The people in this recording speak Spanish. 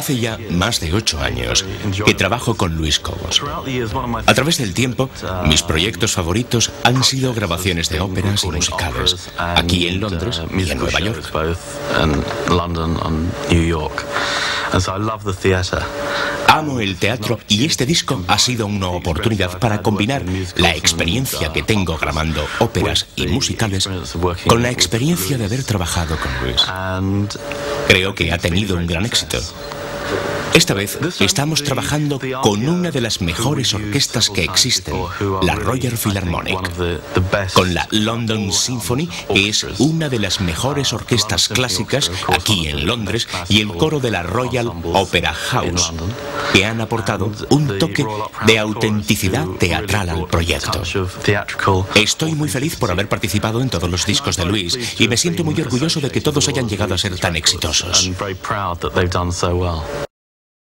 Hace ya más de ocho años que trabajo con Luis Cobos. A través del tiempo, mis proyectos favoritos han sido grabaciones de óperas y musicales, aquí en Londres y en Nueva York. Amo el teatro y este disco ha sido una oportunidad para combinar la experiencia que tengo grabando óperas y musicales con la experiencia de haber trabajado con Luis. Creo que ha tenido un gran éxito. Thank you. Esta vez estamos trabajando con una de las mejores orquestas que existen, la Royal Philharmonic, con la London Symphony, que es una de las mejores orquestas clásicas aquí en Londres, y el coro de la Royal Opera House, que han aportado un toque de autenticidad teatral al proyecto. Estoy muy feliz por haber participado en todos los discos de Luis y me siento muy orgulloso de que todos hayan llegado a ser tan exitosos.